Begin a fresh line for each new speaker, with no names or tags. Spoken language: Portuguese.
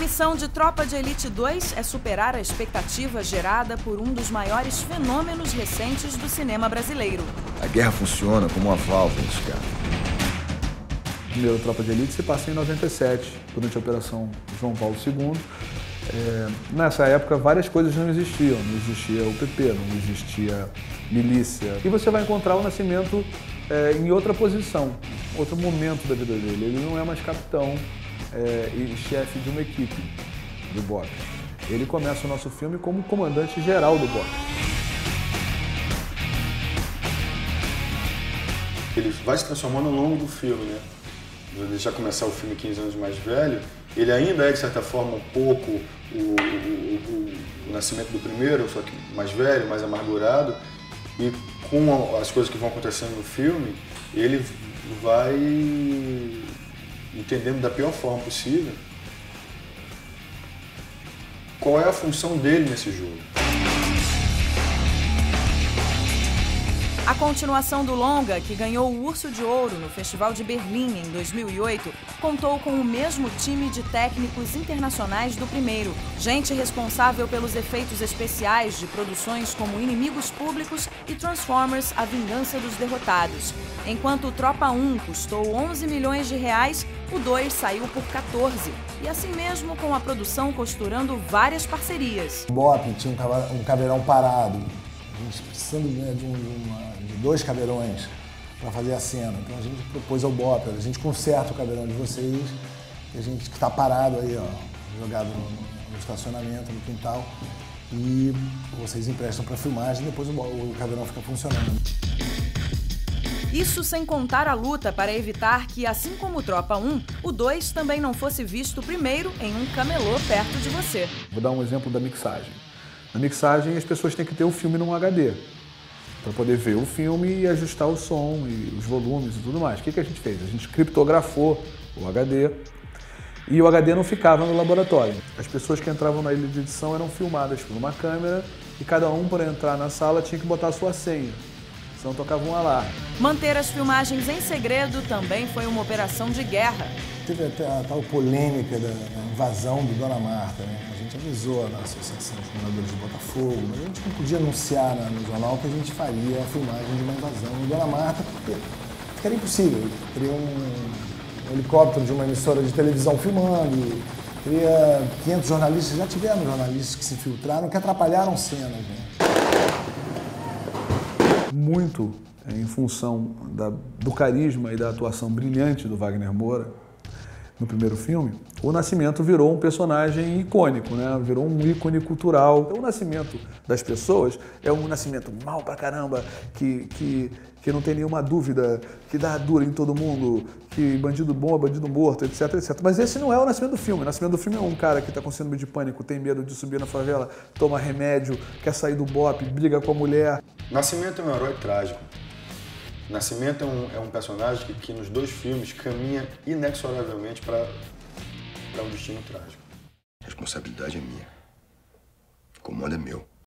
missão de Tropa de Elite 2 é superar a expectativa gerada por um dos maiores fenômenos recentes do cinema brasileiro.
A guerra funciona como uma válvula, cara.
O primeiro Tropa de Elite se passa em 97, durante a Operação João Paulo II. É, nessa época, várias coisas não existiam. Não existia o PP, não existia milícia. E você vai encontrar o Nascimento é, em outra posição, outro momento da vida dele. Ele não é mais capitão é, e chefe de uma equipe do BOP. Ele começa o nosso filme como comandante geral do BOP.
Ele vai se transformando ao longo do filme, né? Ele já começar o filme 15 anos mais velho, ele ainda é, de certa forma, um pouco o, o, o, o nascimento do primeiro, só que mais velho, mais amargurado, e com as coisas que vão acontecendo no filme, ele vai entendendo da pior forma possível qual é a função dele nesse jogo.
A continuação do longa, que ganhou o Urso de Ouro no Festival de Berlim em 2008, contou com o mesmo time de técnicos internacionais do primeiro, gente responsável pelos efeitos especiais de produções como Inimigos Públicos e Transformers: A Vingança dos Derrotados. Enquanto o Tropa 1 custou 11 milhões de reais, o 2 saiu por 14. E assim mesmo com a produção costurando várias parcerias.
O Bop tinha um caveirão parado, a gente precisando né, de, um, de, uma, de dois caveirões para fazer a cena. Então a gente propôs ao Bop, a gente conserta o caveirão de vocês, que a gente está parado aí, ó, jogado no, no, estacionamento, no quintal, e vocês emprestam para filmagem e depois o, o caveirão fica funcionando.
Isso sem contar a luta para evitar que, assim como o Tropa 1, o 2 também não fosse visto primeiro em um camelô perto de você.
Vou dar um exemplo da mixagem. Na mixagem, as pessoas têm que ter o filme num HD para poder ver o filme e ajustar o som e os volumes e tudo mais. O que, que a gente fez? A gente criptografou o HD e o HD não ficava no laboratório. As pessoas que entravam na ilha de edição eram filmadas por uma câmera e cada um, para entrar na sala, tinha que botar a sua senha senão tocava um alarme.
Manter as filmagens em segredo também foi uma operação de guerra.
Teve até a tal polêmica da invasão do Dona Marta, né? A gente avisou na Associação de Moradores de Botafogo, mas a gente não podia anunciar no jornal que a gente faria a filmagem de uma invasão do Dona Marta, porque era impossível. Teria um, helicóptero de uma emissora de televisão filmando, teria 500 jornalistas, já tivemos jornalistas que se filtraram, que atrapalharam cenas. Né?
muito em função da, do carisma e da atuação brilhante do Wagner Moura no primeiro filme, o Nascimento virou um personagem icônico, né? virou um ícone cultural. O nascimento das pessoas é um nascimento mal pra caramba, que, que, que não tem nenhuma dúvida, que dá dura em todo mundo, que bandido bom é bandido morto, etc, etc. Mas esse não é o nascimento do filme. O nascimento do filme é um cara que está com síndrome de pânico, tem medo de subir na favela, toma remédio, quer sair do bope, briga com a mulher.
Nascimento é um herói trágico. Nascimento é um, é um personagem que, que nos dois filmes caminha inexoravelmente para um destino trágico.
A responsabilidade é minha. O comando é meu.